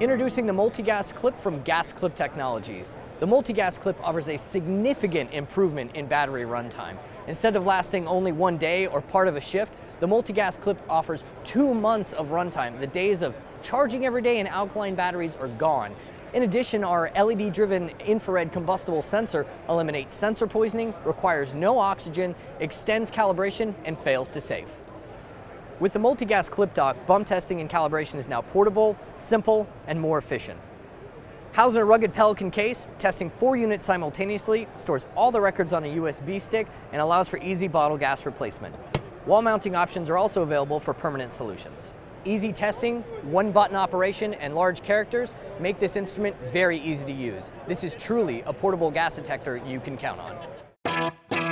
Introducing the Multigas Clip from Gas Clip Technologies. The Multigas Clip offers a significant improvement in battery runtime. Instead of lasting only one day or part of a shift, the Multigas Clip offers two months of runtime. The days of charging every day in alkaline batteries are gone. In addition, our LED-driven infrared combustible sensor eliminates sensor poisoning, requires no oxygen, extends calibration, and fails to safe. With the multi-gas clip dock, bump testing and calibration is now portable, simple, and more efficient. Housed in a rugged Pelican case, testing four units simultaneously, stores all the records on a USB stick, and allows for easy bottle gas replacement. Wall mounting options are also available for permanent solutions. Easy testing, one button operation, and large characters make this instrument very easy to use. This is truly a portable gas detector you can count on.